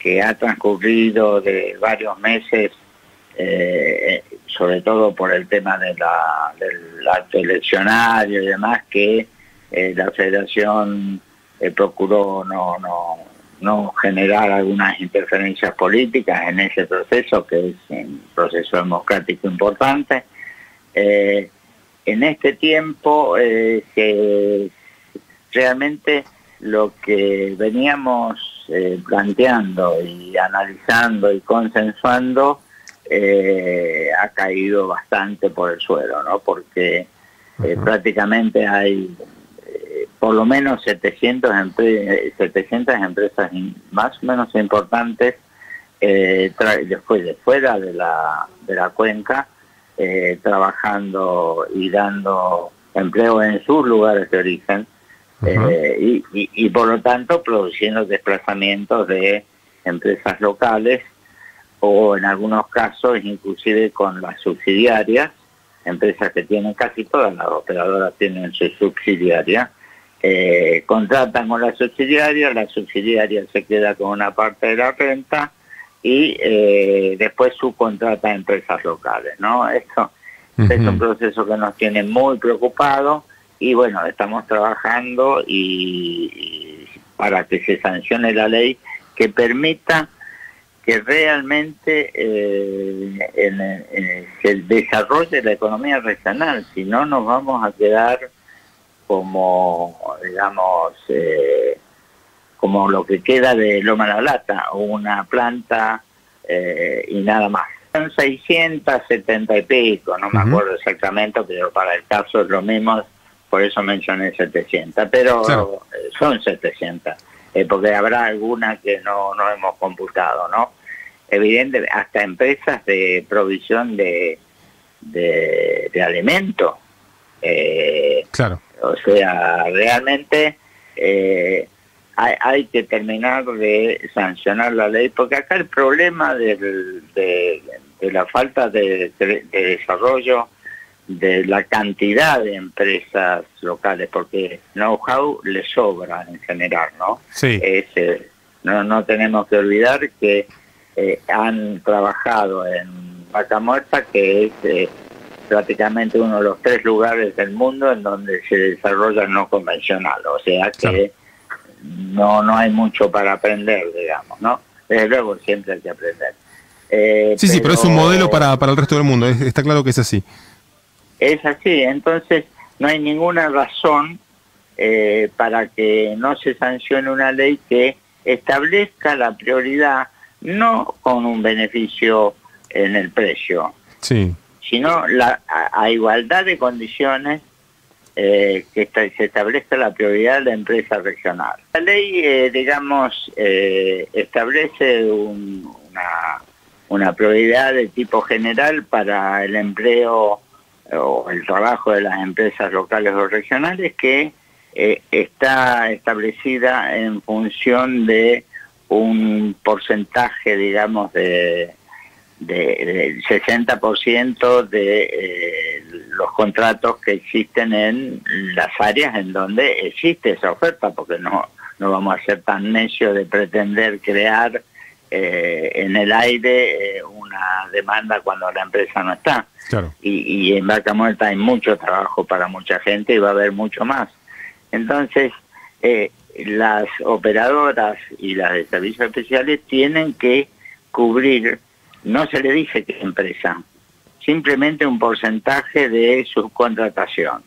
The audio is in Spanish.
que ha transcurrido de varios meses, eh, sobre todo por el tema de la, del acto eleccionario y demás, que eh, la federación eh, procuró no, no, no generar algunas interferencias políticas en ese proceso, que es un proceso democrático importante. en este tiempo, que realmente lo que veníamos eh, planteando y analizando y consensuando eh, ha caído bastante por el suelo, ¿no? Porque eh, prácticamente hay por lo menos 700, 700 empresas más o menos importantes después de fuera de la, de la cuenca trabajando y dando empleo en sus lugares de origen eh, y, por lo tanto produciendo desplazamientos de empresas locales o en algunos casos inclusive con las subsidiarias, empresas que tienen casi todas las operadoras tienen su subsidiaria, eh, contratan con la subsidiaria, la subsidiaria se queda con una parte de la renta y eh, después subcontrata a empresas locales, ¿no? Esto es un proceso que nos tiene muy preocupados y bueno, estamos trabajando y, para que se sancione la ley que permita que realmente eh, se desarrolle la economía regional, si no nos vamos a quedar como, digamos, eh, como lo que queda de Loma La Lata, una planta eh, y nada más. Son 670 y pico, no me acuerdo exactamente, pero para el caso es lo mismo por eso mencioné 700, pero eh, son 700, eh, porque habrá algunas que no, no hemos computado, ¿no? Evidente, hasta empresas de provisión de, de, alimentos. Eh, claro. O sea, realmente hay, hay, que terminar de sancionar la ley, porque acá el problema de, de, la falta de, de desarrollo de la cantidad de empresas locales, porque know-how le sobra en general, ¿no? Sí. Eh, no, no tenemos que olvidar que eh, han trabajado en Vaca Muerta, que es eh, prácticamente uno de los tres lugares del mundo en donde se desarrolla no convencional, o sea que no, no hay mucho para aprender, digamos, ¿no? Desde luego siempre hay que aprender. sí, sí, pero es un modelo para, para el resto del mundo, está claro que es así. Es así, entonces no hay ninguna razón eh, para que no se sancione una ley que establezca la prioridad no con un beneficio en el precio, sino la, a, igualdad de condiciones eh, que se establezca la prioridad de la empresa regional. La ley, eh, digamos, establece una, una prioridad de tipo general para el empleo o el trabajo de las empresas locales o regionales que eh, está establecida en función de un porcentaje, digamos, de, del 60% de eh, los contratos que existen en las áreas en donde existe esa oferta, porque no, no vamos a ser tan necios de pretender crear eh, en el aire una demanda cuando la empresa no está. Y, en Vaca Muerta hay mucho trabajo para mucha gente y va a haber mucho más. Entonces, eh, las operadoras y las de servicios especiales tienen que cubrir, no se le dice qué empresa, simplemente un porcentaje de su contratación.